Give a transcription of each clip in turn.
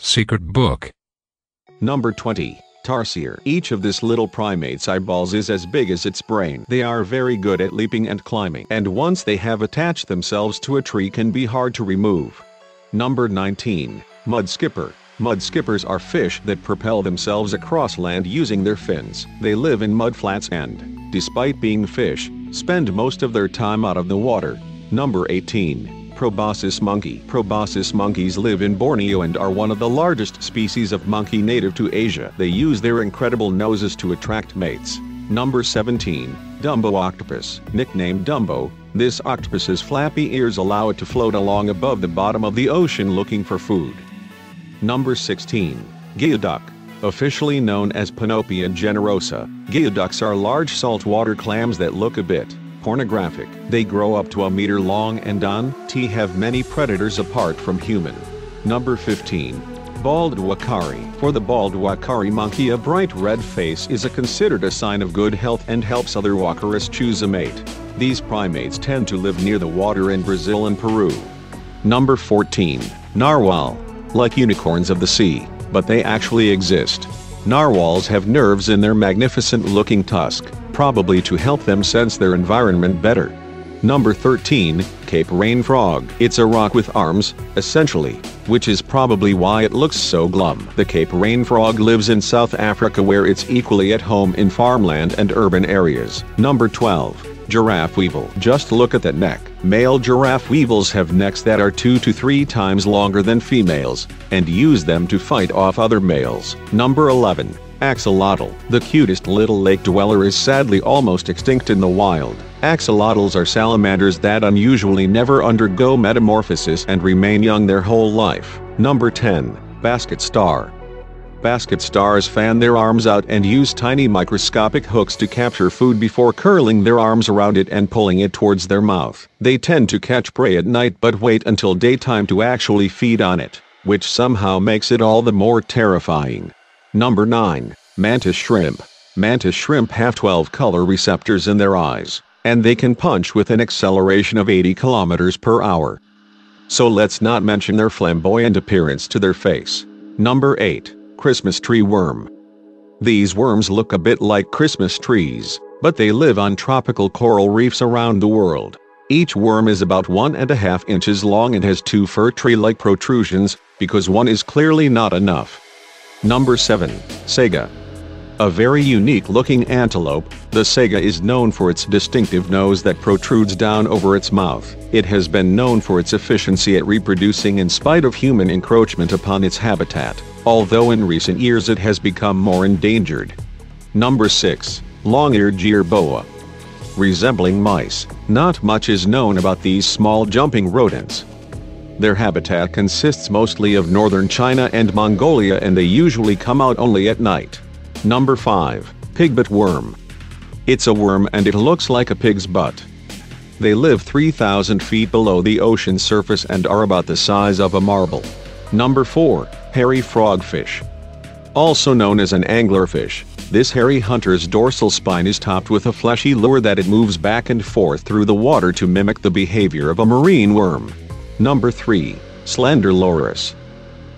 Secret Book. Number 20. Tarsier. Each of this little primate's eyeballs is as big as its brain. They are very good at leaping and climbing, and once they have attached themselves to a tree can be hard to remove. Number 19. Mud skipper. Mud skippers are fish that propel themselves across land using their fins. They live in mudflats and, despite being fish, spend most of their time out of the water. Number 18. Proboscis monkey. Proboscis monkeys live in Borneo and are one of the largest species of monkey native to Asia. They use their incredible noses to attract mates. Number 17. Dumbo octopus. Nicknamed Dumbo, this octopus's flappy ears allow it to float along above the bottom of the ocean looking for food. Number 16. Geoduck. Officially known as Panopea generosa, geoducks are large saltwater clams that look a bit pornographic. They grow up to a meter long and on T have many predators apart from human. Number 15. Bald Uakari. For the bald Uakari monkey a bright red face is a considered a sign of good health and helps other Uakaris choose a mate. These primates tend to live near the water in Brazil and Peru. Number 14. Narwhal. Like unicorns of the sea, but they actually exist. Narwhals have nerves in their magnificent looking tusk probably to help them sense their environment better. Number 13, Cape Rain Frog. It's a rock with arms, essentially, which is probably why it looks so glum. The Cape Rain Frog lives in South Africa where it's equally at home in farmland and urban areas. Number 12, Giraffe Weevil. Just look at that neck. Male giraffe weevils have necks that are two to three times longer than females, and use them to fight off other males. Number 11, Axolotl. The cutest little lake dweller is sadly almost extinct in the wild. Axolotls are salamanders that unusually never undergo metamorphosis and remain young their whole life. Number 10. Basket Star. Basket stars fan their arms out and use tiny microscopic hooks to capture food before curling their arms around it and pulling it towards their mouth. They tend to catch prey at night but wait until daytime to actually feed on it, which somehow makes it all the more terrifying. Number 9. Mantis Shrimp. Mantis shrimp have 12 color receptors in their eyes, and they can punch with an acceleration of 80 kilometers per hour. So let's not mention their flamboyant appearance to their face. Number 8. Christmas Tree Worm. These worms look a bit like Christmas trees, but they live on tropical coral reefs around the world. Each worm is about one and a half inches long and has two fir tree-like protrusions, because one is clearly not enough. Number 7. Saiga. A very unique-looking antelope, the saiga is known for its distinctive nose that protrudes down over its mouth. It has been known for its efficiency at reproducing in spite of human encroachment upon its habitat, although in recent years it has become more endangered. Number 6. Long-eared jerboa. Resembling mice, not much is known about these small jumping rodents. Their habitat consists mostly of northern China and Mongolia and they usually come out only at night. Number 5. Pigbutt Worm. It's a worm and it looks like a pig's butt. They live 3,000 feet below the ocean surface and are about the size of a marble. Number 4. Hairy Frogfish. Also known as an anglerfish, this hairy hunter's dorsal spine is topped with a fleshy lure that it moves back and forth through the water to mimic the behavior of a marine worm. Number 3. Slender Loris.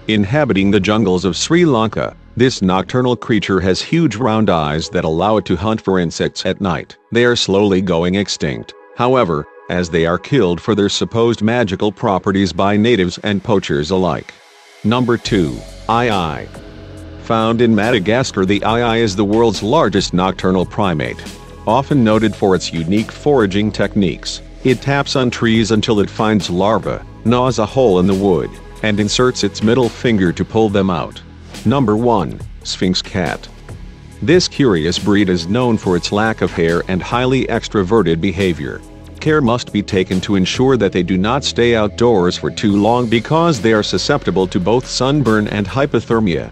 Inhabiting the jungles of Sri Lanka, this nocturnal creature has huge round eyes that allow it to hunt for insects at night. They are slowly going extinct, however, as they are killed for their supposed magical properties by natives and poachers alike. Number 2. Aye Found in Madagascar the aye is the world's largest nocturnal primate. Often noted for its unique foraging techniques, it taps on trees until it finds larvae, gnaws a hole in the wood, and inserts its middle finger to pull them out. Number 1. Sphynx Cat. This curious breed is known for its lack of hair and highly extroverted behavior. Care must be taken to ensure that they do not stay outdoors for too long because they are susceptible to both sunburn and hypothermia.